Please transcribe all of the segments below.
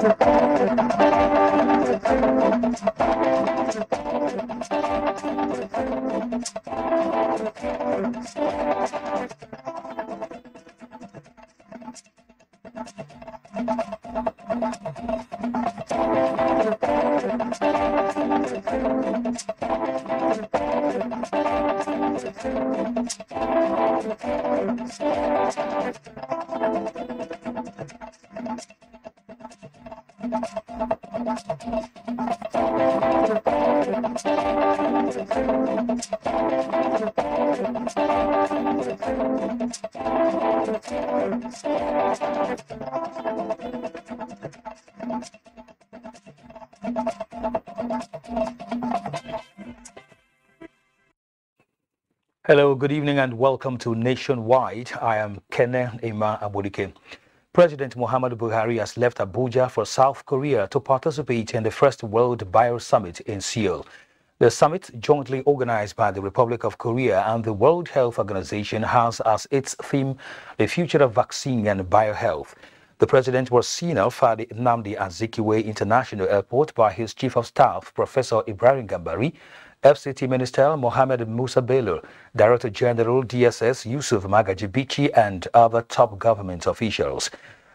Hello, good evening, and welcome to Nationwide. I am Kene Ima Abudike. President Muhammadu Buhari has left Abuja for South Korea to participate in the first World Bio Summit in Seoul. The summit, jointly organized by the Republic of Korea and the World Health Organization, has as its theme the future of vaccine and biohealth. The president was seen off at the Nnamdi Azikiwe International Airport by his chief of staff, Professor Ibrahim Gambari, FCT Minister Mohamed Musa Bello, Director General DSS Yusuf Magaji Bichi, and other top government officials.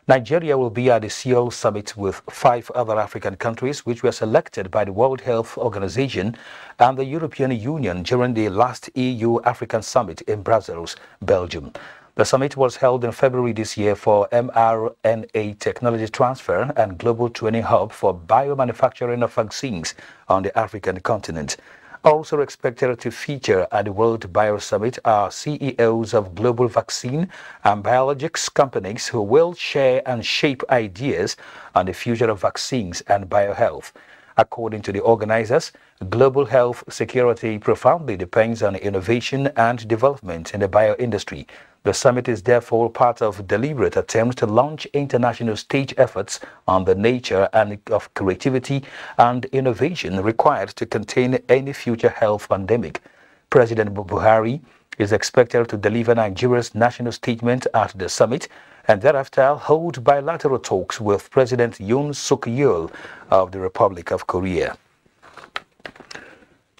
Nigeria will be at the Seoul summit with five other African countries which were selected by the World Health Organization and the European Union during the last EU African summit in Brussels, Belgium. The summit was held in February this year for mRNA technology transfer and global training hub for biomanufacturing of vaccines on the African continent. Also expected to feature at the World Bio Summit are CEOs of global vaccine and biologics companies who will share and shape ideas on the future of vaccines and biohealth. According to the organizers, global health security profoundly depends on innovation and development in the bio industry. The summit is therefore part of deliberate attempts to launch international stage efforts on the nature and of creativity and innovation required to contain any future health pandemic. President Buhari is expected to deliver Nigeria's national statement at the summit and thereafter hold bilateral talks with President Yoon Suk Yeol of the Republic of Korea.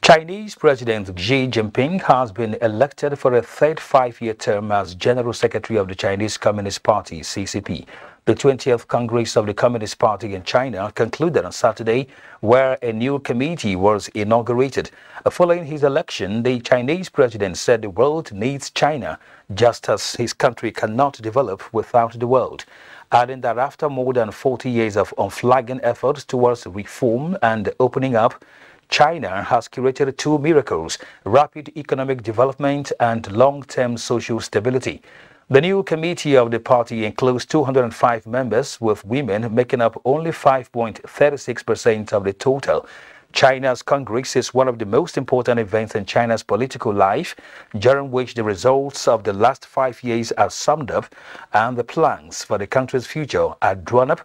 Chinese President Xi Jinping has been elected for a third five-year term as General Secretary of the Chinese Communist Party, CCP. The 20th Congress of the Communist Party in China concluded on Saturday, where a new committee was inaugurated. Following his election, the Chinese president said the world needs China, just as his country cannot develop without the world adding that after more than 40 years of unflagging efforts towards reform and opening up, China has curated two miracles, rapid economic development and long-term social stability. The new committee of the party includes 205 members, with women making up only 5.36% of the total. China's Congress is one of the most important events in China's political life, during which the results of the last five years are summed up and the plans for the country's future are drawn up.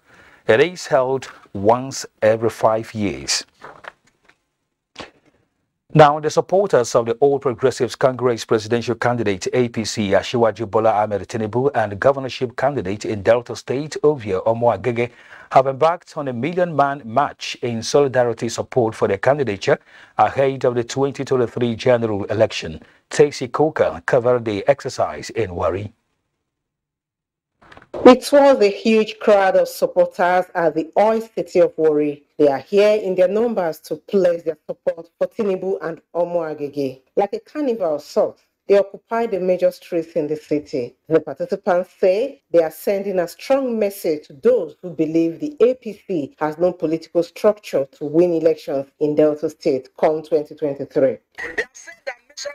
It is held once every five years. Now, the supporters of the All Progressives Congress presidential candidate APC Asiwaju Bola Ahmed Tinubu and governorship candidate in Delta State Ovie Omo-Agege have embarked on a million-man march in solidarity support for their candidature ahead of the 2023 general election. Tacey Coker covered the exercise in Warri. It was a huge crowd of supporters at the oil city of Warri. They are here in their numbers to pledge their support for Tinubu and Omo Agege. Like a carnival of sorts, they occupy the major streets in the city. The participants say they are sending a strong message to those who believe the APC has no political structure to win elections in Delta State come 2023. They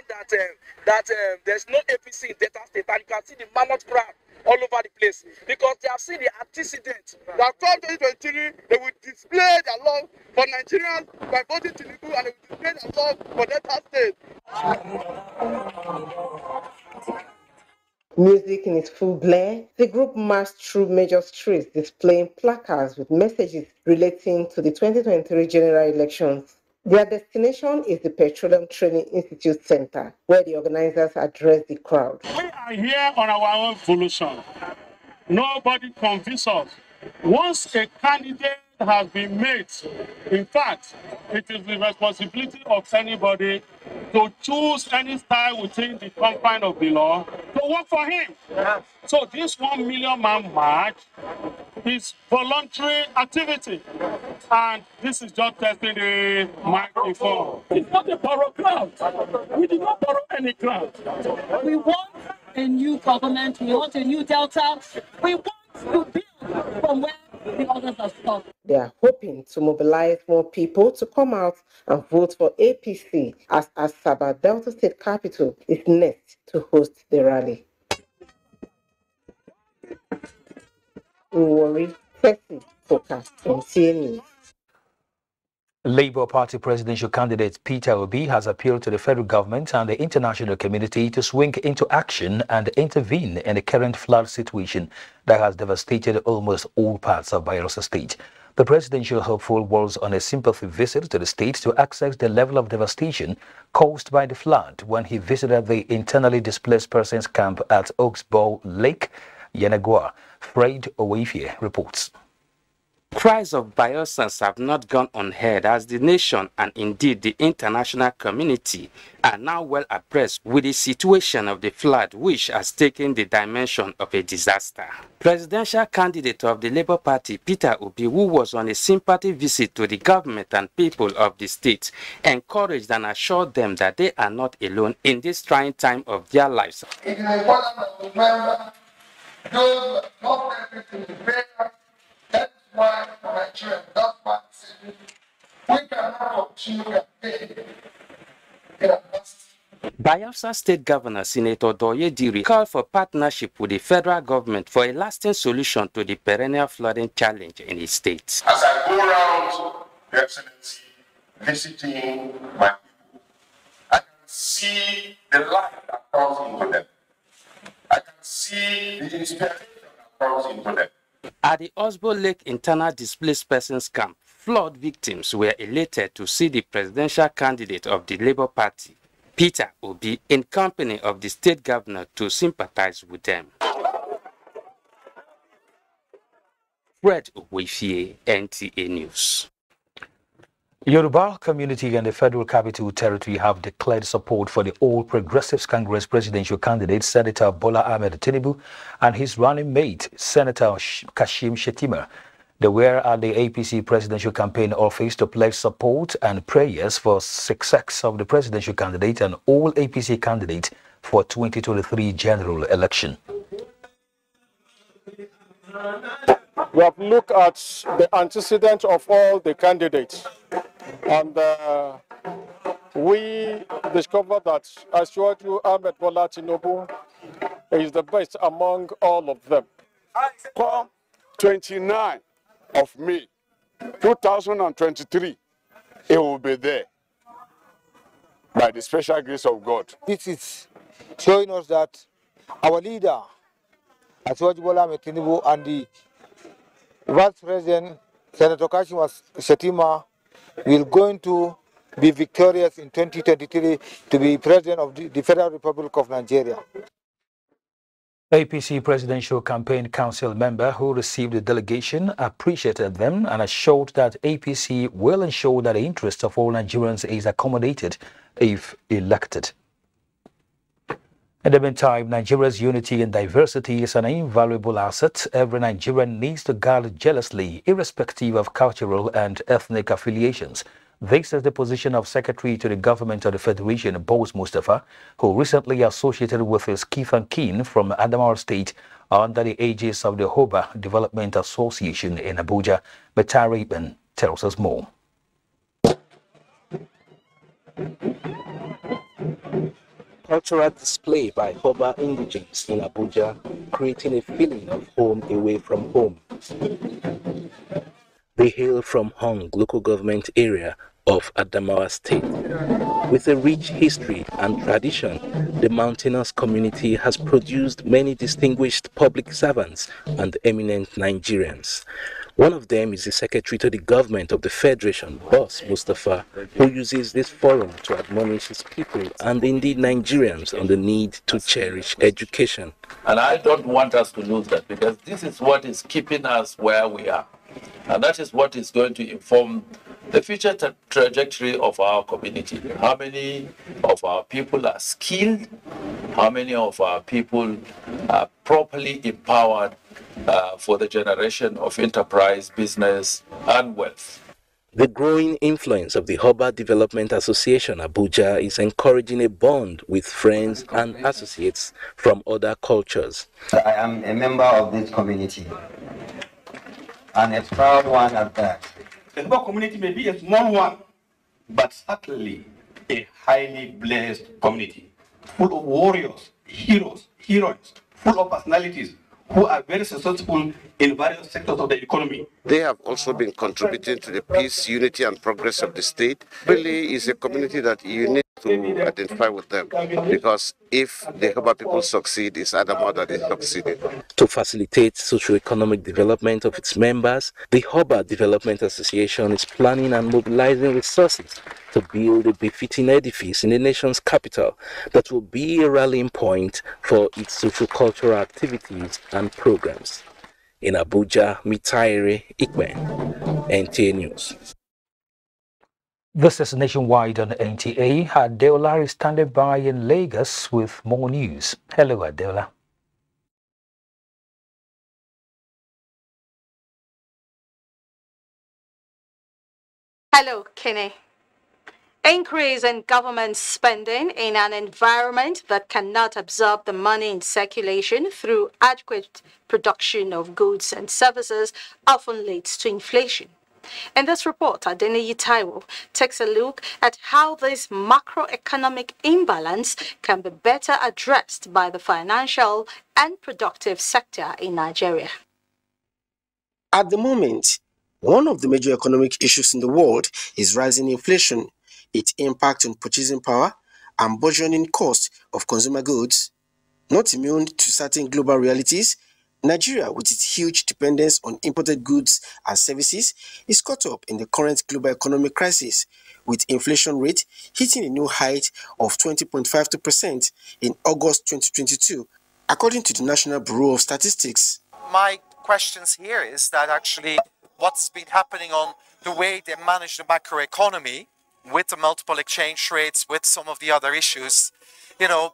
that uh, that uh, there's no APC in Delta State and you can see the mammoth crowd all over the place because they have seen the antecedent that come 2023 they will display for Nigerians by voting Tinubu and they will display their for Delta State. Music in its full blare, the group marched through major streets displaying placards with messages relating to the 2023 general elections. Their destination is the Petroleum Training Institute Center, where the organizers address the crowd. We are here on our own volition. Nobody convinces us Once a candidate has been made, in fact, it is the responsibility of anybody to choose any style within the confines of the law to work for him. So this one million man march is voluntary activity. And this is just testing the microphone. It's not a borrow crowd. We did not borrow any crowd. We want a new government. We want a new Delta. We want to build from where They are hoping to mobilize more people to come out and vote for APC as Asaba Delta State Capital is next to host the rally. Warri, Tessie, Focus, and News. Labour Party presidential candidate Peter Obi has appealed to the federal government and the international community to swing into action and intervene in the current flood situation that has devastated almost all parts of Bayelsa State. The presidential hopeful was on a sympathy visit to the state to assess the level of devastation caused by the flood when he visited the internally displaced persons camp at Oxbow Lake, Yenagoa. Fred Owefie reports. Cries of Bayelsans have not gone unheard as the nation and indeed the international community are now well abreast with the situation of the flood which has taken the dimension of a disaster. Presidential candidate of the Labour Party, Peter Obi, who was on a sympathy visit to the government and people of the state, encouraged and assured them that they are not alone in this trying time of their lives. It is important to remember those not everything is why Nigeria, that's why we cannot continue campaigning in adversity. Bayelsa State Governor Senator Douye Diri called for partnership with the federal government for a lasting solution to the perennial flooding challenge in his state. As I go around, Your Excellency, visiting my people, I can see the light that comes into them. I can see the inspiration that comes into them. At the Oxbow Lake Internal Displaced Persons Camp, flood victims were elated to see the presidential candidate of the Labour Party, Peter Obi, in company of the state governor to sympathize with them. Fred Owefie, NTA News. Yoruba community and the Federal Capital Territory have declared support for the All Progressives Congress presidential candidate Senator Bola Ahmed Tinubu and his running mate Senator Kashim Shettima. They were at the APC presidential campaign office to pledge support and prayers for success of the presidential candidate and all APC candidates for 2023 general election. We have looked at the antecedent of all the candidates and uh, we discovered that Asiwaju Ahmed Bola Tinubu is the best among all of them. Come 29 of May 2023, it will be there by the special grace of God. This is showing us that our leader, Asiwaju Bola Ahmed Tinubu, and the Vice President, Senator Kashim Shettima, will going to be victorious in 2023 to be president of the, the Federal Republic of Nigeria. APC Presidential Campaign Council member who received the delegation appreciated them and assured that APC will ensure that the interest of all Nigerians is accommodated if elected. In the meantime, Nigeria's unity and diversity is an invaluable asset every Nigerian needs to guard jealously, irrespective of cultural and ethnic affiliations. This is the position of Secretary to the Government of the Federation, Boss Mustapha, who recently associated with his Keith and Keen from Adamawa State under the aegis of the HOBA Development Association in Abuja. Betari Ibn tells us more. Cultural display by Hoba indigents in Abuja, creating a feeling of home away from home. They hail from Hong local government area of Adamawa State. With a rich history and tradition, the mountainous community has produced many distinguished public servants and eminent Nigerians. One of them is the Secretary to the Government of the Federation, Boss Mustapha, who uses this forum to admonish his people and indeed Nigerians on the need to cherish education. And I don't want us to lose that because this is what is keeping us where we are. And that is what is going to inform the future tra- trajectory of our community. How many of our people are skilled? How many of our people are properly empowered uh, for the generation of enterprise, business, and wealth? The growing influence of the Hoba Development Association Abuja is encouraging a bond with friends and associates from other cultures. I am a member of this community and a proud one at that. The Hoba community may be a small one, but certainly a highly blessed community, full of warriors, heroes, heroines, full of personalities who are very successful in various sectors of the economy. They have also been contributing to the peace, unity, and progress of the state. Really, is a community that need to identify with them because if the Haba people succeed, it's Adama that is succeeding. To facilitate socio-economic development of its members, the Hoba Development Association is planning and mobilizing resources to build a befitting edifice in the nation's capital that will be a rallying point for its socio-cultural activities and programs. In Abuja, Mitaire Ikben, NTA News. This is Nationwide on NTA. Adeola is standing by in Lagos with more news. Hello, Adeola. Hello, Kenny. Increase in government spending in an environment that cannot absorb the money in circulation through adequate production of goods and services often leads to inflation. In this report, Adeniyi Taiwo takes a look at how this macroeconomic imbalance can be better addressed by the financial and productive sector in Nigeria. At the moment, one of the major economic issues in the world is rising inflation, its impact on purchasing power, and burgeoning cost of consumer goods. Not immune to certain global realities, Nigeria, with its huge dependence on imported goods and services, is caught up in the current global economic crisis, with inflation rate hitting a new height of 20.52% in August 2022, according to the National Bureau of Statistics. My questions here is that actually what's been happening on the way they manage the macroeconomy with the multiple exchange rates, with some of the other issues, you know,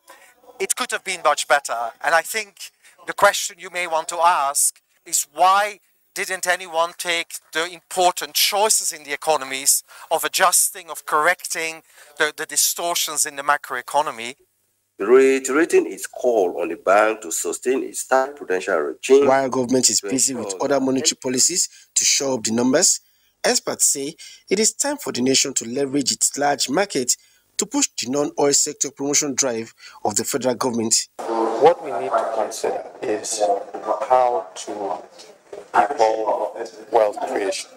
it could have been much better. And I think the question you may want to ask is why didn't anyone take the important choices in the economies of adjusting, of correcting the, the distortions in the macroeconomy? reiterating its call on the bank to sustain its tight prudential regime. While government is busy with other monetary policies to show up the numbers, experts say it is time for the nation to leverage its large market to push the non-oil sector promotion drive of the federal government. What we need to consider is how to evolve wealth creation.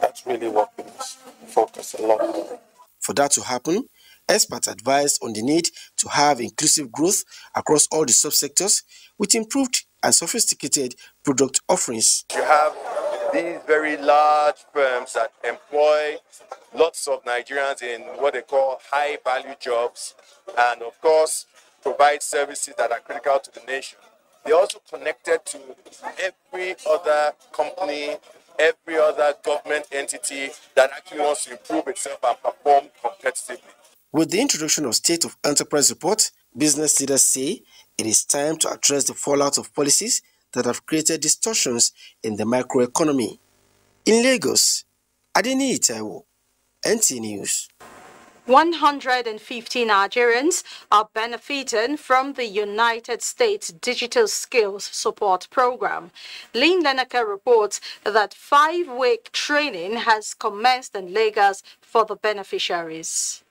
That's really what we must focus a lot on. For that to happen, experts advise on the need to have inclusive growth across all the subsectors with improved and sophisticated product offerings. You have these very large firms that employ lots of Nigerians in what they call high value jobs and, of course, provide services that are critical to the nation. They're also connected to every other company, every other government entity that actually wants to improve itself and perform competitively. With the introduction of State of Enterprise Report, business leaders say it is time to address the fallout of policies that have created distortions in the microeconomy. In Lagos, Adeniyi Taiwo, NT News. 150 Nigerians are benefiting from the United States Digital Skills Support Program. Lynn Lenaka reports that five-week training has commenced in Lagos for the beneficiaries.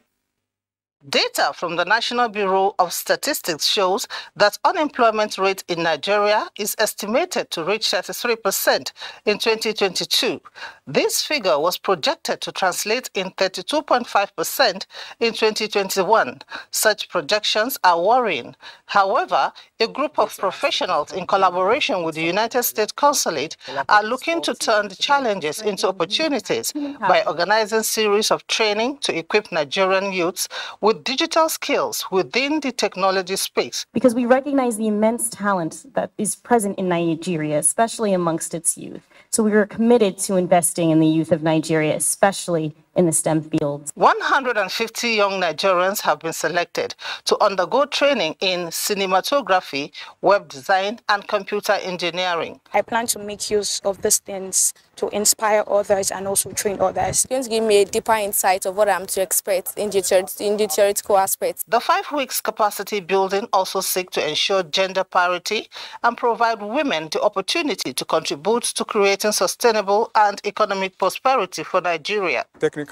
Data from the National Bureau of Statistics shows that unemployment rate in Nigeria is estimated to reach 33% in 2022. This figure was projected to translate in 32.5% in 2021. Such projections are worrying. However, a group of professionals in collaboration with the United States Consulate are looking to turn the challenges into opportunities by organizing series of training to equip Nigerian youths with digital skills within the technology space. Because we recognize the immense talent that is present in Nigeria, especially amongst its youth. So we are committed to investing in the youth of Nigeria, especially in the STEM fields. 150 young Nigerians have been selected to undergo training in cinematography, web design, and computer engineering. I plan to make use of these things to inspire others and also train others. It's going to give me a deeper insight of what I'm to expect in the, in the theoretical aspects. The five weeks capacity building also seek to ensure gender parity and provide women the opportunity to contribute to creating sustainable and economic prosperity for Nigeria. Technical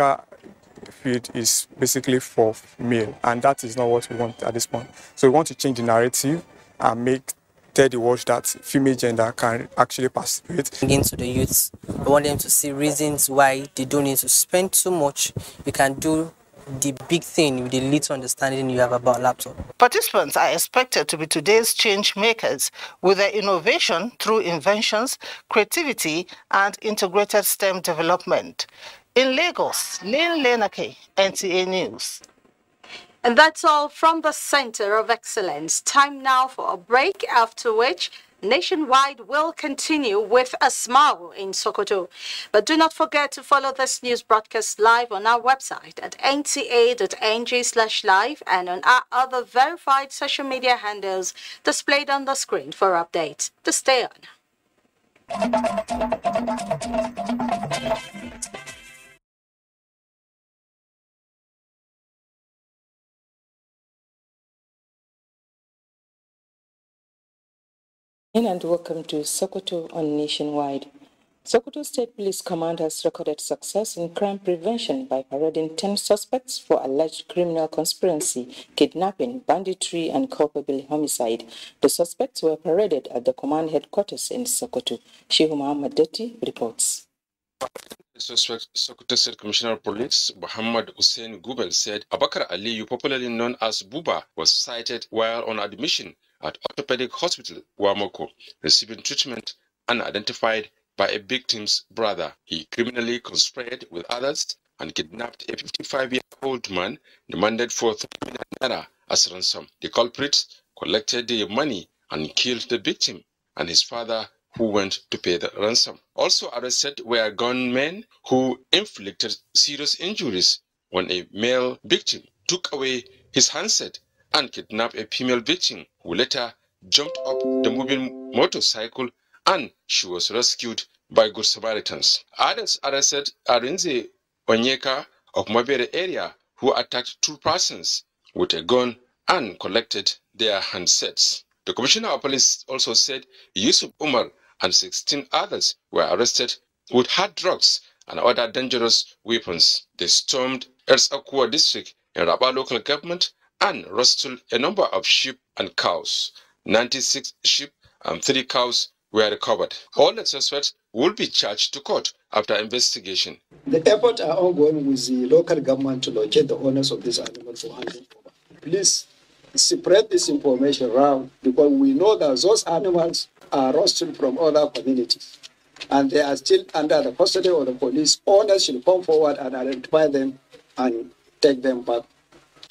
field is basically for male, and that is not what we want at this point. So we want to change the narrative and make tell the world that female gender can actually participate. Into the youths, we want them to see reasons why they don't need to spend too much. We can do the big thing with the little understanding you have about laptop. Participants are expected to be today's change makers with their innovation through inventions, creativity, and integrated STEM development. In Lagos, Lynn Lenake, NTA News. And that's all from the Center of Excellence. Time now for a break, after which Nationwide will continue with a smile in Sokoto. But do not forget to follow this news broadcast live on our website at nta.ng slash live and on our other verified social media handles displayed on the screen for updates. To stay on. And welcome to Sokoto on Nationwide. Sokoto State Police Command has recorded success in crime prevention by parading 10 suspects for alleged criminal conspiracy, kidnapping, banditry, and culpable homicide. The suspects were paraded at the command headquarters in Sokoto. Shehu Muhammad Datti reports. State Commissioner of Police Muhammad Hussein Gumel said Abakar Aliyu, popularly known as Buba, was cited while on admission at Orthopedic Hospital, Wamakko, receiving treatment unidentified by a victim's brother. He criminally conspired with others and kidnapped a 55-year-old man demanded for 3 million naira as ransom. The culprit collected the money and killed the victim and his father who went to pay the ransom. Also arrested were gunmen who inflicted serious injuries when a male victim took away his handset and kidnapped a female victim who later jumped up the moving motorcycle and she was rescued by Good Samaritans. Others arrested Arinze Onyeka of Mabere area who attacked two persons with a gun and collected their handsets. The commissioner of police also said Yusuf Umar and 16 others were arrested with hard drugs and other dangerous weapons. They stormed Ersakua district in Rabah local government and rustled a number of sheep and cows. 96 sheep and 3 cows were recovered. All the suspects will be charged to court after investigation. The efforts are ongoing with the local government to locate the owners of these animals for. Please spread this information around because we know that those animals are rustled from other communities and they are still under the custody of the police. Owners should come forward and identify them and take them back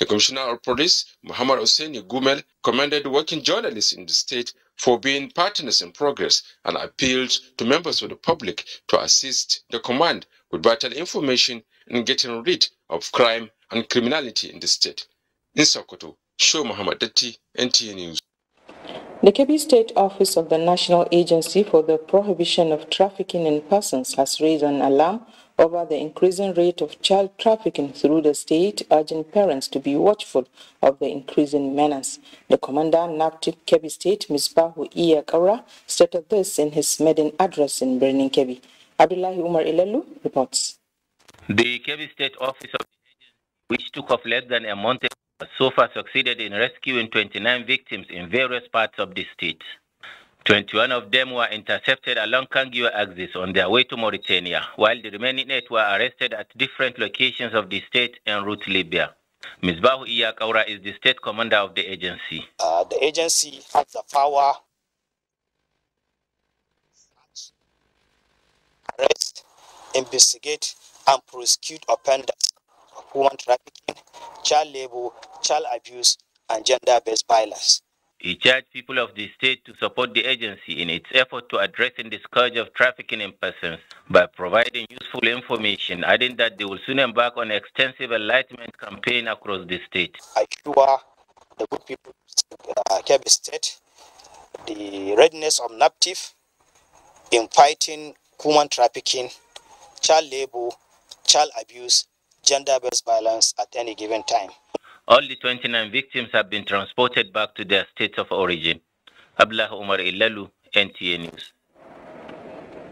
the Commissioner of Police, Muhammad Hussein Gumel, commended working journalists in the state for being partners in progress and appealed to members of the public to assist the command with vital information in getting rid of crime and criminality in the state. In Sokoto, Shehu Muhammad Datti, NTA News. The Kebbi State Office of the National Agency for the Prohibition of Trafficking in Persons has raised an alarm over the increasing rate of child trafficking through the state, urging parents to be watchful of the increasing menace. The commander, NAPTIP Kebbi State, Misbahu Iyakara, stated this in his maiden address in Birnin Kebbi. Abdullahi Umar Ilelu reports. The Kebbi State Office of the Agency, which took off less than a month so far succeeded in rescuing 29 victims in various parts of the state. 21 of them were intercepted along Kangio axis on their way to Mauritania, while the remaining eight were arrested at different locations of the state en route Libya. Misbahu Iyakaura is the state commander of the agency. Uh, the agency has the power to arrest, investigate, and prosecute offenders of human trafficking, child labor, child abuse, and gender-based violence. He charged people of the state to support the agency in its effort to addressing the scourge of trafficking in persons by providing useful information, adding that they will soon embark on an extensive enlightenment campaign across the state. I assure the good people of uh, Kebbi State the readiness of NAPTIP in fighting human trafficking, child labor, child abuse, gender-based violence at any given time. All the 29 victims have been transported back to their states of origin. Abdullah Umar Ilalu, NTA News.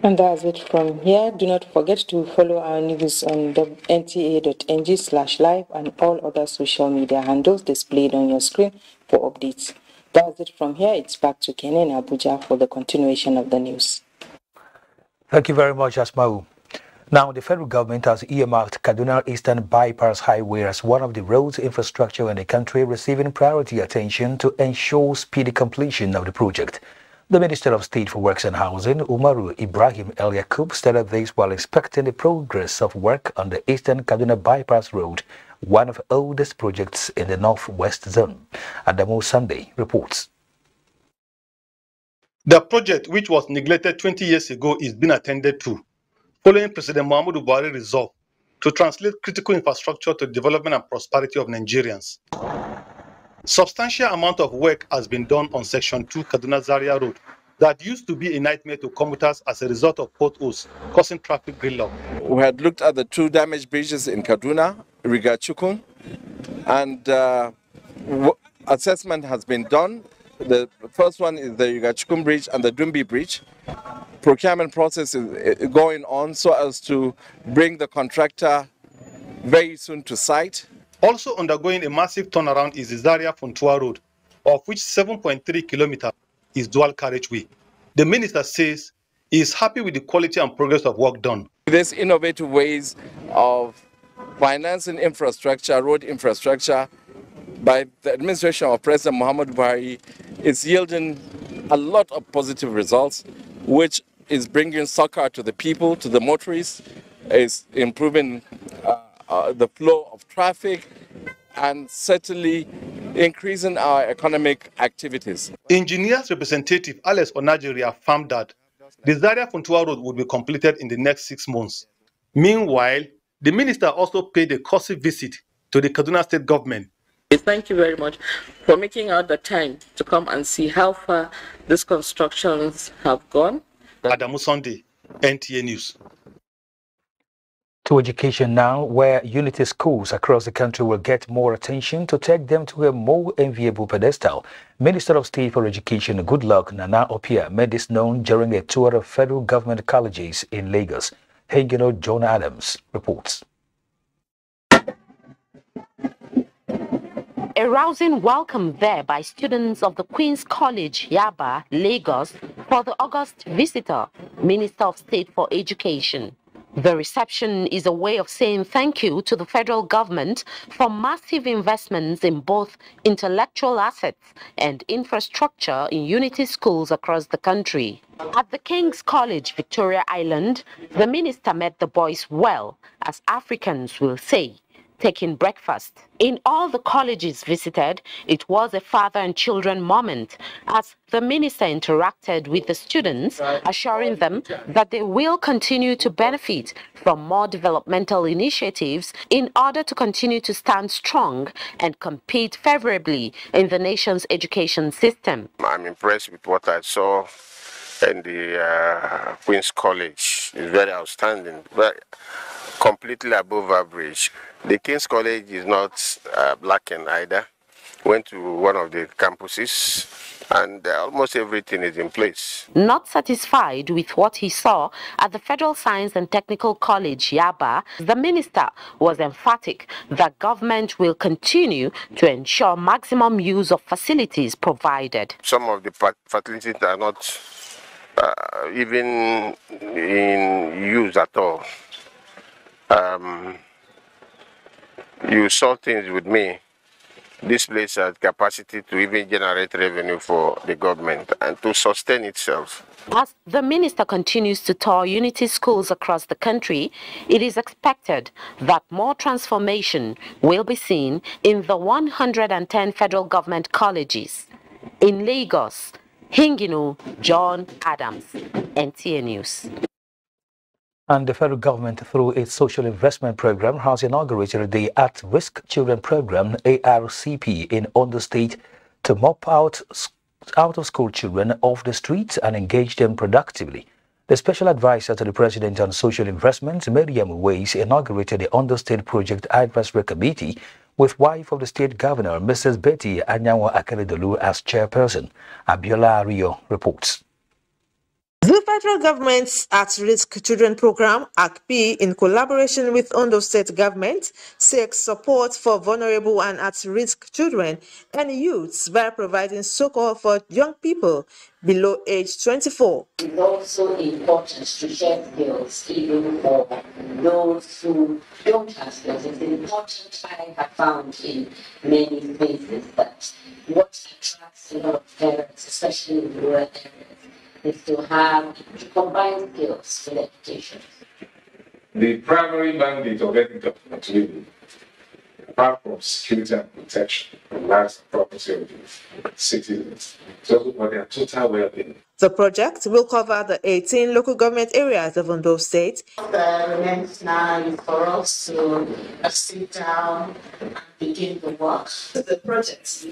And that's it from here. Do not forget to follow our news on nta.ng slash live and all other social media handles displayed on your screen for updates. That's it from here. It's back to Ken in Abuja for the continuation of the news. Thank you very much, Asmau. Now, the federal government has earmarked Kaduna Eastern Bypass Highway as one of the roads infrastructure in the country receiving priority attention to ensure speedy completion of the project. The Minister of State for Works and Housing, Umaru Ibrahim El Yakub, stated this while inspecting the progress of work on the Eastern Kaduna Bypass Road, one of the oldest projects in the Northwest Zone. Adamu Sunday reports. The project, which was neglected 20 years ago, is being attended to following President Muhammadu Buhari's resolve to translate critical infrastructure to the development and prosperity of Nigerians. Substantial amount of work has been done on Section 2 Kaduna Zaria Road that used to be a nightmare to commuters as a result of potholes causing traffic gridlock. We had looked at the two damaged bridges in Kaduna, Rigachikun, and uh, assessment has been done. The first one is the Rigachikun Bridge and the Dumbi Bridge procurement process is eh, going on so as to bring the contractor very soon to site. Also undergoing a massive turnaround is the Zaria Funtua Road, of which 7.3 kilometers is dual carriageway. The minister says he is happy with the quality and progress of work done. There's innovative ways of financing infrastructure, road infrastructure, by the administration of President Muhammad Buhari is yielding a lot of positive results, which is bringing succor to the people, to the motorists, is improving uh, uh, the flow of traffic, and certainly increasing our economic activities. Engineers representative Alex Onajiri affirmed that the Zaria Funtua Road would be completed in the next six months. Meanwhile, the minister also paid a courtesy visit to the Kaduna state government. Thank you very much for making out the time to come and see how far these constructions have gone Adamu Sunday, NTA News. To education now, where unity schools across the country will get more attention to take them to a more enviable pedestal. Minister of State for Education Goodluck Nanah Opiah made this known during a tour of federal government colleges in Lagos. Hengino John Adams reports. A rousing welcome there by students of the Queen's College, Yaba, Lagos, for the August visitor, Minister of State for Education. The reception is a way of saying thank you to the federal government for massive investments in both intellectual assets and infrastructure in unity schools across the country. At the King's College, Victoria Island, the minister met the boys well, as Africans will say taking breakfast. In all the colleges visited, it was a father and children moment as the minister interacted with the students, assuring them that they will continue to benefit from more developmental initiatives in order to continue to stand strong and compete favorably in the nation's education system. I'm impressed with what I saw in the uh, Queen's College. It's very outstanding. Very, completely above average. The King's College is not uh, lacking either. went to one of the campuses and uh, almost everything is in place. Not satisfied with what he saw at the Federal Science and Technical College, Yaba, the minister was emphatic that government will continue to ensure maximum use of facilities provided. Some of the facilities are not uh, even in use at all. Um, you saw things with me this place has capacity to even generate revenue for the government and to sustain itself. As the minister continues to tour unity schools across the country, it is expected that more transformation will be seen in the 110 federal government colleges. In Lagos, Hinginu John Adams, NTA News. And the federal government, through its social investment program, has inaugurated the At Risk Children Program (ARCP) in Ondo State to mop out out of school children off the streets and engage them productively. The special advisor to the president on social investment, Maryam Uwais, inaugurated the Ondo State Project Advisory Committee with wife of the state governor, Mrs. Betty Anyanwu-Akeredolu, as chairperson. Abiola Rio reports. The federal government's At-Risk Children Program, ACP, in collaboration with Ondo State government, seeks support for vulnerable and at-risk children and youths by providing succor for young people below age 24. It's also important to share skills even for those who don't have skills. It's important, I have found in many places that what attracts a lot of parents, especially in rural areas, is to have to combine skills with education. The primary mandate of any government really, apart from security and protection of lives and property of the citizens, is also for their total well-being. The project will cover the 18 local government areas of Ondo State. The remains now is for us to uh, sit down and begin the work. The project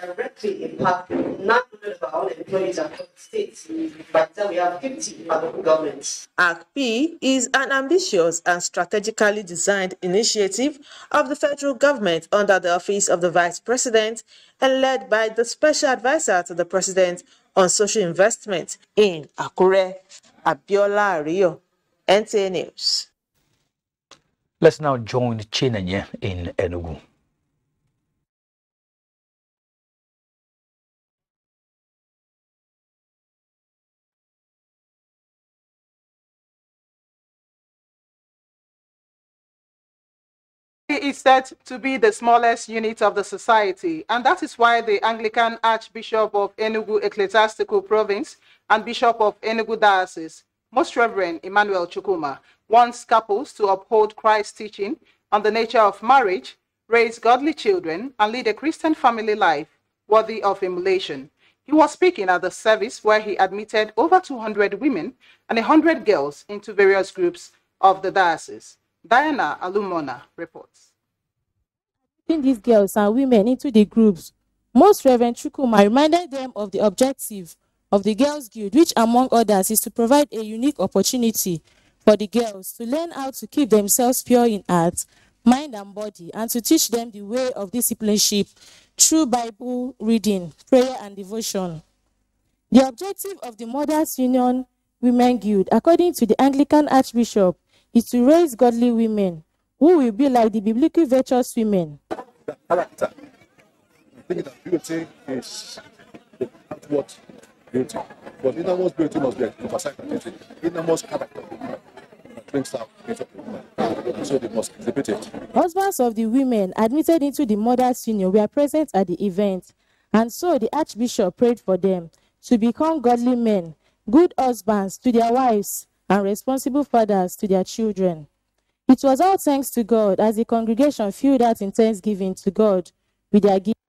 directly impact not only our employees across the states, but then we have 50 local governments. ACP is an ambitious and strategically designed initiative of the federal government under the office of the vice president and led by the special advisor to the president on social investment in Akure, Abiola Rio, NTA News. Let's now join Chinanye in Enugu. Is said to be the smallest unit of the society, and that is why the Anglican Archbishop of Enugu Ecclesiastical Province and Bishop of Enugu Diocese, Most Reverend Emmanuel Chukwuma, wants couples to uphold Christ's teaching on the nature of marriage, raise godly children, and lead a Christian family life worthy of emulation. He was speaking at the service where he admitted over 200 women and 100 girls into various groups of the diocese. Diana Alumona reports. Putting these girls and women into the groups, most Reverend Chukwuma reminded them of the objective of the Girls Guild, which among others is to provide a unique opportunity for the girls to learn how to keep themselves pure in heart, mind and body, and to teach them the way of discipleship through Bible reading, prayer and devotion. The objective of the Mothers Union Women Guild, according to the Anglican Archbishop, is to raise godly women who will be like the biblically virtuous women. The character. I think that beauty is the outward beauty. But innermost beauty must be emphasized on beauty. Innermost character brings out nature So they must exhibit it. Husbands of the women admitted into the Mothers Union were present at the event, and so the Archbishop prayed for them to become godly men, good husbands to their wives, and responsible fathers to their children. It was all thanks to God as the congregation filled out in thanksgiving to God with their gifts.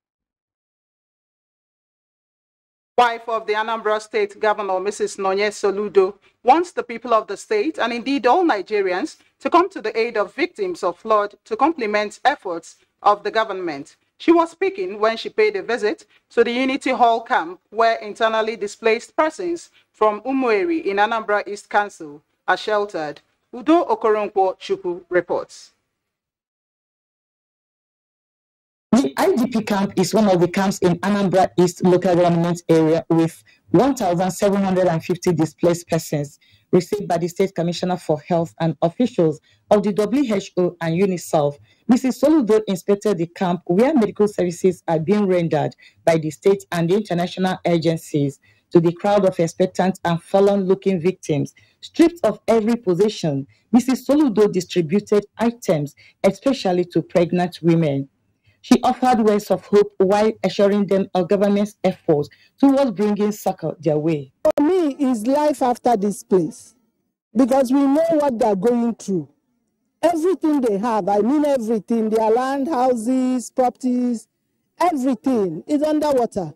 Wife of the Anambra State Governor, Mrs. Nonye Soludo, wants the people of the state and indeed all Nigerians to come to the aid of victims of flood to complement efforts of the government. She was speaking when she paid a visit to the Unity Hall camp where internally displaced persons from Umueri in Anambra East Council are sheltered. Udo Okoronkwo Chuku reports. The IDP camp is one of the camps in Anambra East local government area with 1,750 displaced persons received by the State Commissioner for Health and officials of the WHO and UNICEF. Mrs. Soludo inspected the camp where medical services are being rendered by the state and the international agencies to the crowd of expectant and fallen-looking victims. Stripped of every possession, Mrs. Soludo distributed items, especially to pregnant women. She offered words of hope while assuring them of government's efforts towards bringing succor their way. For me, it's life after this place because we know what they're going through. Everything they have, I mean everything, their land, houses, properties, everything is underwater.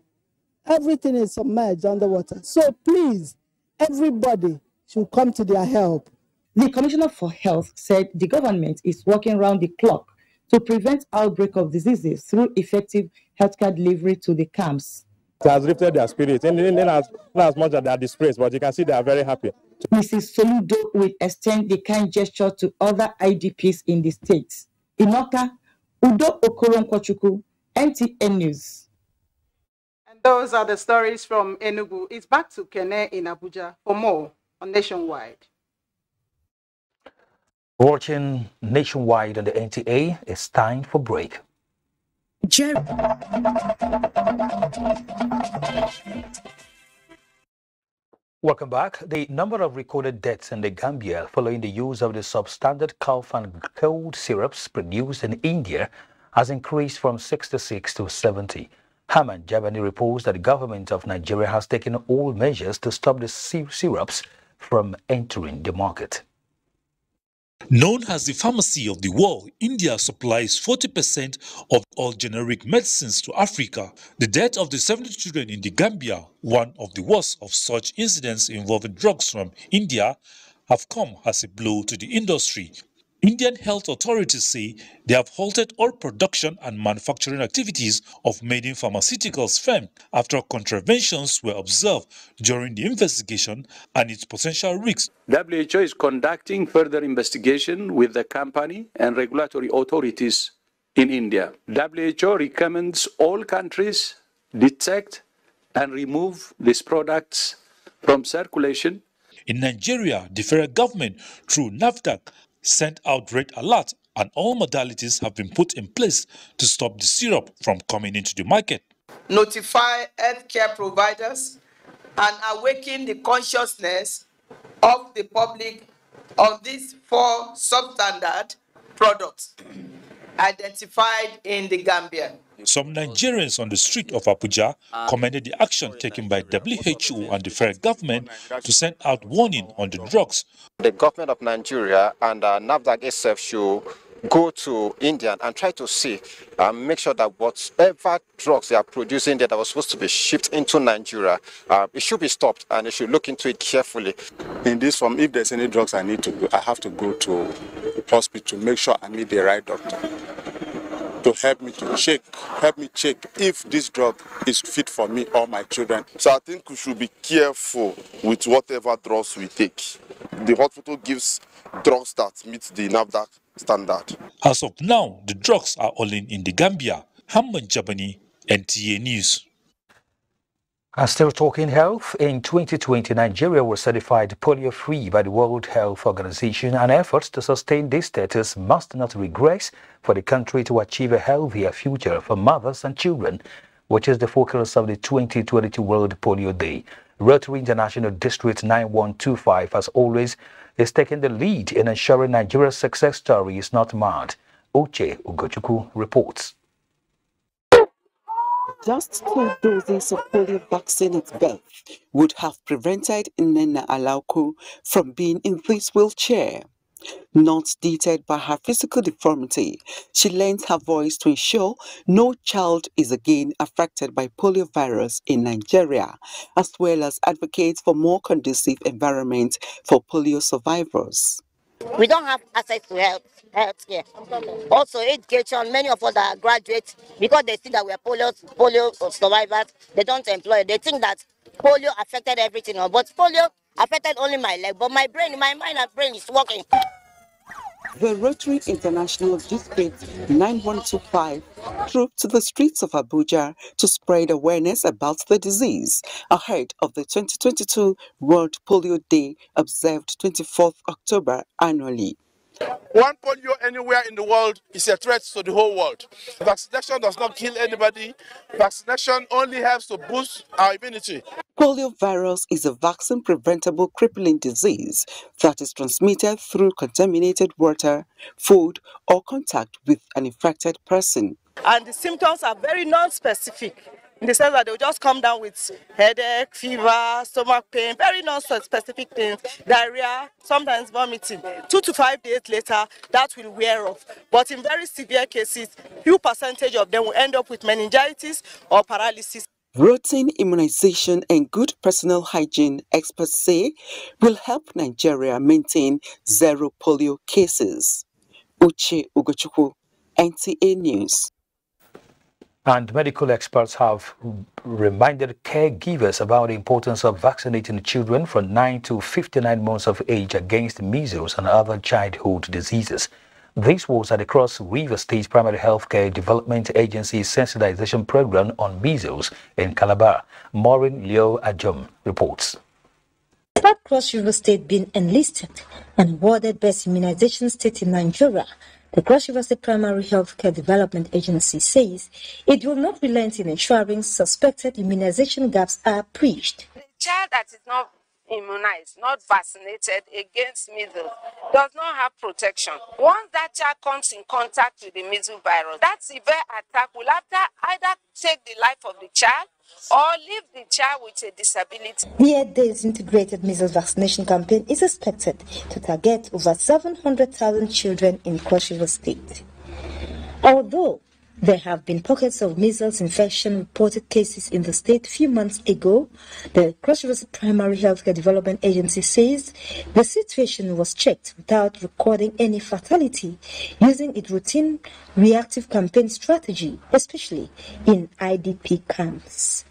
Everything is submerged underwater. So please, everybody should come to their help. The Commissioner for Health said the government is working round the clock to prevent outbreak of diseases through effective healthcare delivery to the camps. It has lifted their spirit, and not as, not as much as they are displaced, but you can see they are very happy. Mrs. Soludo will extend the kind gesture to other IDPs in the states. Inoka, Udo Okoronkwachuku, NTA News. And those are the stories from Enugu. It's back to Kene in Abuja for more on Nationwide. Watching nationwide on the NTA, it's time for break. Jerry. Welcome back. The number of recorded deaths in the Gambia following the use of the substandard cough and cold syrups produced in India has increased from 66 to 70. Hamman Jabani reports that the government of Nigeria has taken all measures to stop the syrups from entering the market. Known as the pharmacy of the world, India supplies 40% of all generic medicines to Africa. The death of the 70 children in the Gambia, one of the worst of such incidents involving drugs from India, have come as a blow to the industry. Indian health authorities say they have halted all production and manufacturing activities of maiden pharmaceuticals firm after contraventions were observed during the investigation and its potential risks. WHO is conducting further investigation with the company and regulatory authorities in India. WHO recommends all countries detect and remove these products from circulation. In Nigeria, the federal government, through NAFDAC, sent out red alert and all modalities have been put in place to stop the syrup from coming into the market. Notify healthcare providers and awaken the consciousness of the public on these four substandard products identified in the Gambia. Some Nigerians on the street of Abuja commended the action taken by WHO and the federal government to send out warning on the drugs. The government of Nigeria and uh, NAFDAC SF should go to India and try to see and make sure that whatever drugs they are producing there that was supposed to be shipped into Nigeria, uh, it should be stopped and they should look into it carefully. In this form, if there's any drugs I need to do, I have to go to hospital to make sure I meet the right doctor to help me to check, help me check if this drug is fit for me or my children. So I think we should be careful with whatever drugs we take. The hospital gives drugs that meet the NAFDAC standard. As of now, the drugs are all in, in the Gambia. Hamman Jabani, NTA News. And still talking health, in 2020, Nigeria was certified polio-free by the World Health Organization and efforts to sustain this status must not regress for the country to achieve a healthier future for mothers and children, which is the focus of the 2022 World Polio Day. Rotary International District 9125, as always, is taking the lead in ensuring Nigeria's success story is not marred. Uche Ugochukwu reports. Just two doses of polio vaccine at birth would have prevented Nena Alauko from being in this wheelchair. Not deterred by her physical deformity, she lends her voice to ensure no child is again affected by polio virus in Nigeria, as well as advocates for more conducive environment for polio survivors. We don't have access to health, health care. Also, education, many of us are graduates, because they see that we are polio, polio survivors, they don't employ. They think that polio affected everything, but polio affected only my leg, but my brain, my mind and brain is working. The Rotary International District 9125 trooped to the streets of Abuja to spread awareness about the disease ahead of the 2022 World Polio Day observed 24th October annually. One polio anywhere in the world is a threat to the whole world. Vaccination does not kill anybody. Vaccination only helps to boost our immunity. Polio virus is a vaccine preventable crippling disease that is transmitted through contaminated water, food, or contact with an infected person. And the symptoms are very non-specific in the sense that they'll just come down with headache, fever, stomach pain, very non-specific things, diarrhea, sometimes vomiting. Two to five days later, that will wear off. But in very severe cases, few percentage of them will end up with meningitis or paralysis. Routine immunization and good personal hygiene, experts say, will help Nigeria maintain zero polio cases. Uche Ugochukwu, NTA News. And medical experts have reminded caregivers about the importance of vaccinating children from 9 to 59 months of age against measles and other childhood diseases. This was at the Cross River State Primary Healthcare Development Agency sensitization program on measles in Calabar. Maureen Leo Ajum reports. Despite Cross River State being enlisted and awarded best immunization state in Nigeria, the Cross River Primary Healthcare Development Agency says it will not relent in ensuring suspected immunization gaps are breached. The child that is not immunized, not vaccinated against measles, does not have protection. Once that child comes in contact with the measles virus, that severe attack will either take the life of the child or leave the child with a disability. The eight integrated measles vaccination campaign is expected to target over 700,000 children in River State. Although there have been pockets of measles infection reported cases in the state a few months ago. The Cross River Primary Healthcare Development Agency says the situation was checked without recording any fatality using its routine reactive campaign strategy, especially in IDP camps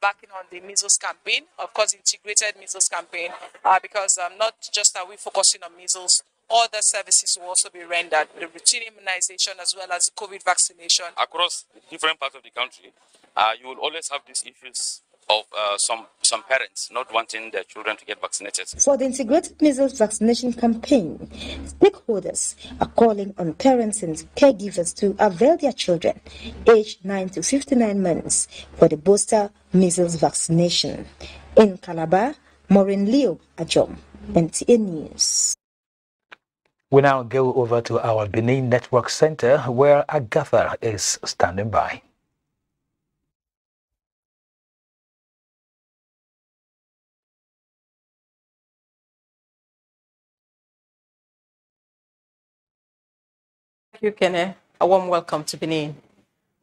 backing on the measles campaign, of course, integrated measles campaign, uh, because um, not just are we focusing on measles, other services will also be rendered, the routine immunization as well as COVID vaccination. Across different parts of the country, uh, you will always have these issues of uh, some some parents not wanting their children to get vaccinated. For the integrated measles vaccination campaign, stakeholders are calling on parents and caregivers to avail their children aged 9 to 59 months for the booster measles vaccination. In Calabar, Maureen Leo Ajom, NTA News. We now go over to our Benin Network Center where Agatha is standing by. Thank you, Kene. A warm welcome to Benin.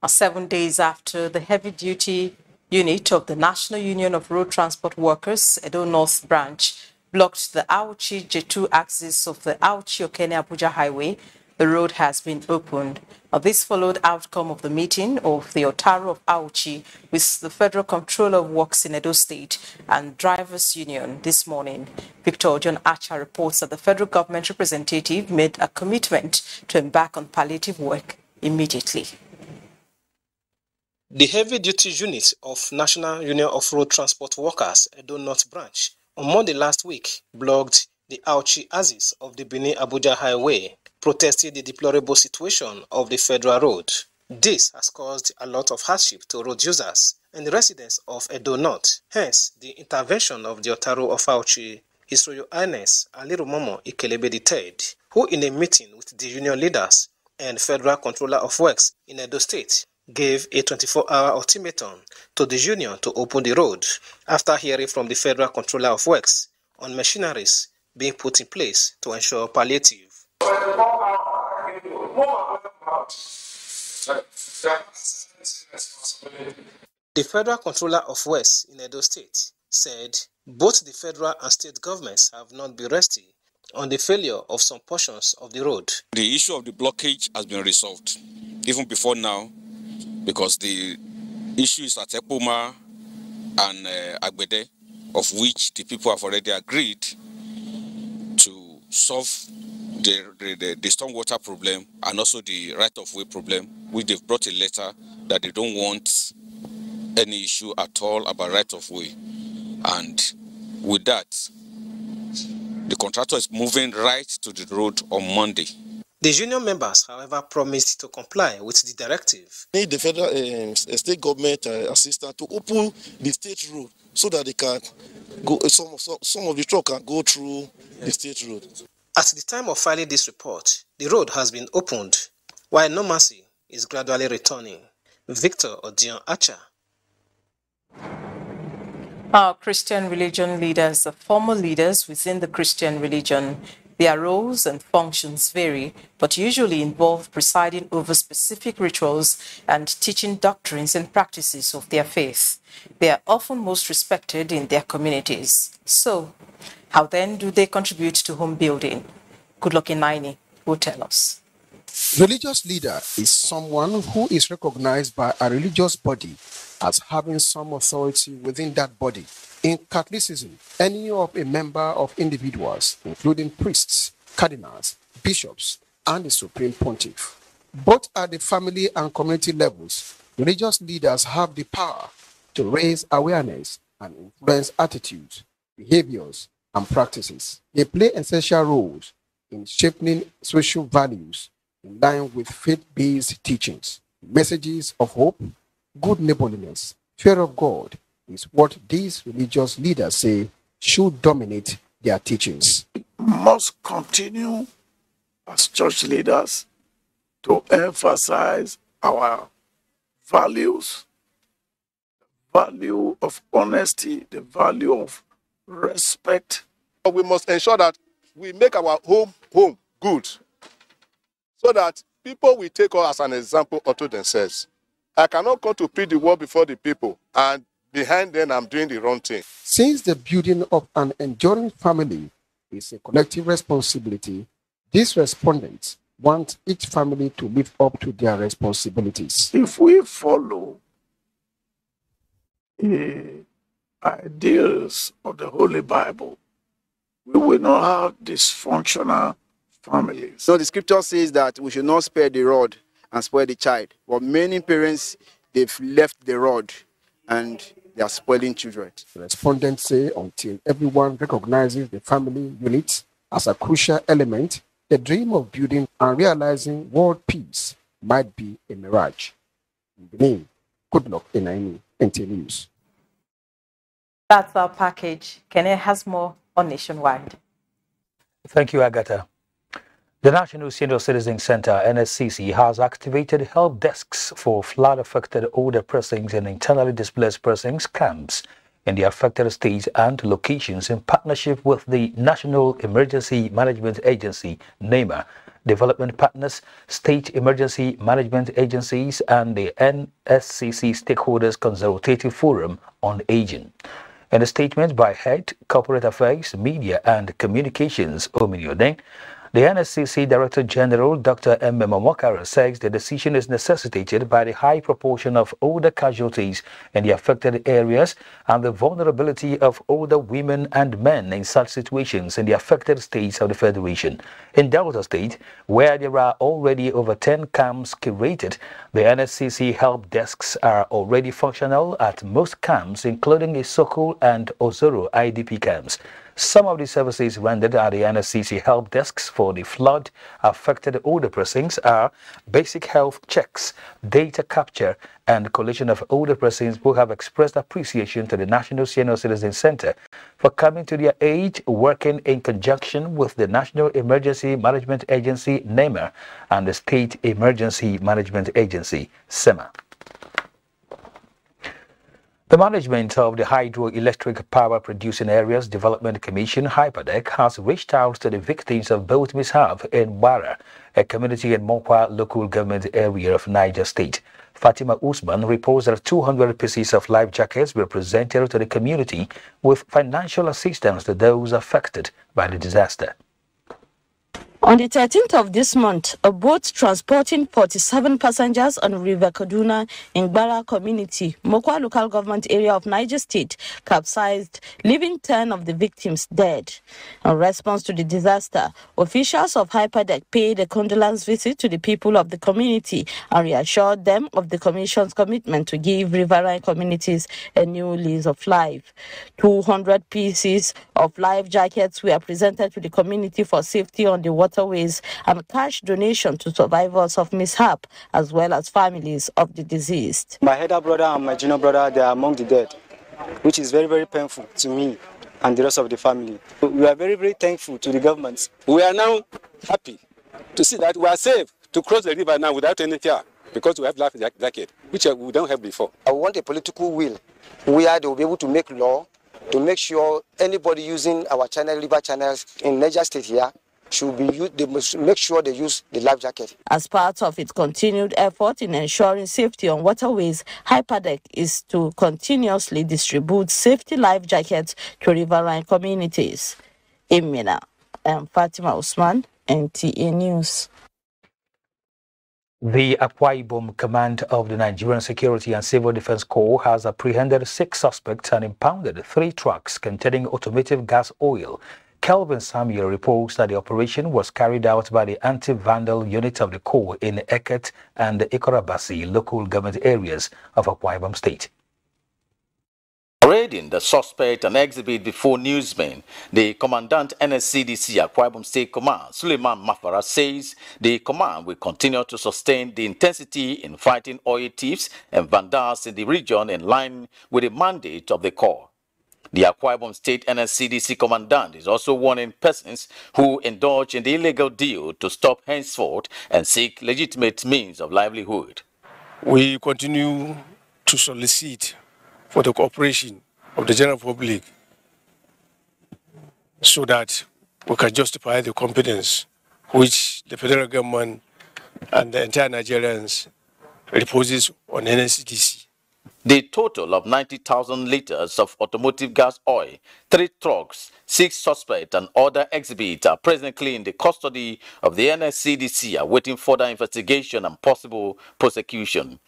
seven days after the heavy duty unit of the National Union of Road Transport Workers, Edo North Branch, blocked the Auchi Jattu axis of the Auchi Okene Abuja Highway, the road has been opened. Now, this followed outcome of the meeting of the Otaro of Auchi with the Federal Controller of Works in Edo State and Drivers Union this morning. Victor John Archer reports that the federal government representative made a commitment to embark on palliative work immediately. The heavy-duty unit of National Union of Road Transport Workers, Edo North Branch, on Monday last week blocked the Auchi axis of the Benin-Abuja Highway, protesting the deplorable situation of the federal road. This has caused a lot of hardship to road users and residents of Edo North. Hence, the intervention of the Otaro of Auchi, His Royal Highness Ali Momo Ikelebe III, who in a meeting with the union leaders and Federal Controller of Works in Edo State gave a 24-hour ultimatum to the union to open the road after hearing from the Federal Controller of Works on machineries being put in place to ensure palliative. The Federal Controller of Works in Edo State said both the federal and state governments have not been resting on the failure of some portions of the road. The issue of the blockage has been resolved. Even before now, because the issue is at Ekpoma and uh, Agbede, of which the people have already agreed to solve the, the, the, stormwater problem and also the right of way problem, which they've brought a letter that they don't want any issue at all about right of way. And with that, the contractor is moving right to the road on Monday. The union members, however, promised to comply with the directive. Need the federal uh, state government uh, assistance to open the state road so that they can go. Some, some, some of the truck can go through the state road. At the time of filing this report, the road has been opened, while normalcy is gradually returning. Victor Odion Acha. Our Christian religion leaders are former leaders within the Christian religion their roles and functions vary, but usually involve presiding over specific rituals and teaching doctrines and practices of their faith. They are often most respected in their communities. So, how then do they contribute to home building? Goodluck Inaini will tell us. Religious leader is someone who is recognized by a religious body as having some authority within that body in Catholicism, any of a member of individuals, including priests, cardinals, bishops, and the Supreme Pontiff. Both at the family and community levels, religious leaders have the power to raise awareness and influence attitudes, behaviors, and practices. They play essential roles in shaping social values in line with faith based teachings, messages of hope, good neighborliness, fear of God, is what these religious leaders say should dominate their teachings. We must continue as church leaders to emphasize our values, the value of honesty, the value of respect. We must ensure that we make our home home good so that people will take us as an example unto themselves. I cannot come to preach the word before the people and behind them I'm doing the wrong thing. Since the building of an enduring family is a collective responsibility, these respondents want each family to live up to their responsibilities. If we follow the ideals of the Holy Bible, we will not have dysfunctional families. So the scripture says that we should not spare the rod and spoil the child. But many parents, they've left the rod and they are spoiling children. The respondents say until everyone recognizes the family unit as a crucial element, the dream of building and realizing world peace might be a mirage. In Benin, Goodluck Inaini, NT News. That's our package. Kene has more on Nationwide. Thank you, Agatha. The National Senior Citizen Center, NSCC, has activated help desks for flood-affected older persons and internally displaced persons camps in the affected states and locations in partnership with the National Emergency Management Agency, NEMA, development partners, state emergency management agencies, and the NSCC Stakeholders Consultative Forum on Aging. In a statement by Head, Corporate Affairs, Media and Communications, Ominiodeng, the NSCC Director General, Dr. Emem Omokaro, says the decision is necessitated by the high proportion of older casualties in the affected areas and the vulnerability of older women and men in such situations in the affected states of the Federation. In Delta State, where there are already over 10 camps curated, the NSCC help desks are already functional at most camps, including Isoko and Ozoro IDP camps. Some of the services rendered at the NSCC help desks for the flood affected older persons are basic health checks, data capture, and collection of older persons who have expressed appreciation to the National Senior Citizen Center for coming to their aid, working in conjunction with the National Emergency Management Agency, NEMA, and the State Emergency Management Agency, SEMA. The management of the Hydroelectric Power Producing Areas Development Commission, HYPADEC, has reached out to the victims of boat mishap in Gbara, a community in Mokwa local government area of Niger State. Fatima Usman reports that 200 pieces of life jackets were presented to the community with financial assistance to those affected by the disaster. On the 13th of this month, a boat transporting 47 passengers on River Kaduna in Gbara community, Mokwa local government area of Niger State, capsized, leaving 10 of the victims dead. In response to the disaster, officials of HYPADEC paid a condolence visit to the people of the community and reassured them of the Commission's commitment to give riverine communities a new lease of life. 200 pieces of life jackets were presented to the community for safety on the water waterways and um, cash donation to survivors of mishap as well as families of the deceased. My elder brother and my junior brother, they are among the dead, which is very, very painful to me and the rest of the family. We are very, very thankful to the government. We are now happy to see that we are safe to cross the river now without any fear because we have life jacket, which we don't have before. I want a political will where they will be able to make law to make sure anybody using our channel, river channels in Niger State here should be used, they must make sure they use the life jacket. As part of its continued effort in ensuring safety on waterways, HYPADEC is to continuously distribute safety life jackets to riverine communities. In Minna, I'm Fatima Usman, NTA News. The Akwa Ibom Command of the Nigerian Security and Civil Defense Corps has apprehended six suspects and impounded three trucks containing automotive gas oil Kelvin Samuel reports that the operation was carried out by the anti-vandal unit of the Corps in Eket and Ikot Abasi local government areas of Akwa Ibom State. Raiding the suspect and exhibit before newsmen, the Commandant NSCDC Akwa Ibom State Command, Suleiman Mafara, says the command will continue to sustain the intensity in fighting oil thieves and vandals in the region in line with the mandate of the Corps. The Akwa Ibom State NSCDC commandant is also warning persons who indulge in the illegal deal to stop henceforth and seek legitimate means of livelihood. We continue to solicit for the cooperation of the general public so that we can justify the competence which the federal government and the entire Nigerians reposes on NSCDC. The total of 90,000 liters of automotive gas oil, three trucks, six suspects, and other exhibits are presently in the custody of the NSCDC awaiting further investigation and possible prosecution.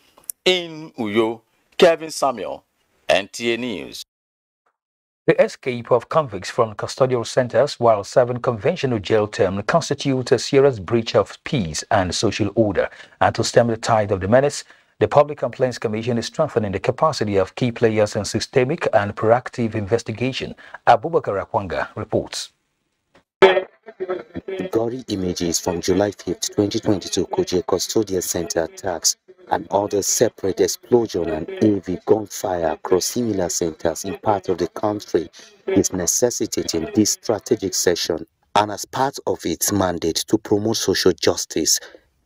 In Uyo, Kevin Samuel, NTA News. The escape of convicts from custodial centers while serving conventional jail term constitutes a serious breach of peace and social order. And to stem the tide of the menace, the Public Complaints Commission is strengthening the capacity of key players in systemic and proactive investigation. Abubakar Akwanga reports. Gory images from July 5, 2022 Kuje Custodial Center attacks and other separate explosion and heavy gunfire across similar centers in part of the country is necessitating this strategic session and as part of its mandate to promote social justice,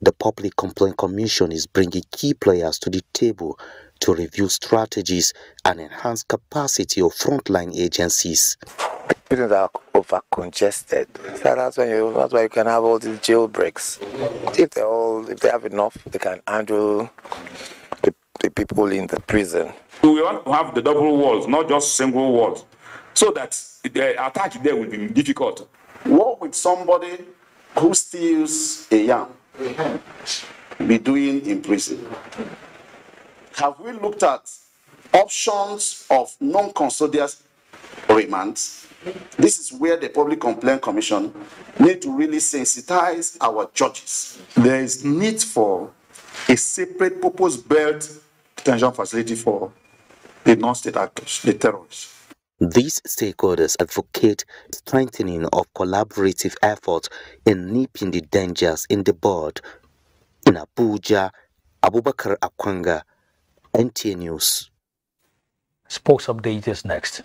the Public Complaint Commission is bringing key players to the table to review strategies and enhance capacity of frontline agencies. Prisons are over congested. So that's why you that's why you can have all these jailbreaks. If they all if they have enough, they can handle the, the people in the prison. We want to have the double walls, not just single walls, so that the attack there will be difficult. What with somebody who steals a yam be doing in prison? Have we looked at options of non-custodial remands? This is where the Public Complaint Commission need to really sensitize our judges. There is need for a separate purpose-built detention facility for the non-state actors, the terrorists. These stakeholders advocate strengthening of collaborative efforts in nipping the dangers in the bud. In Abuja, Abubakar Akwanga, NTA News. Sports update is next.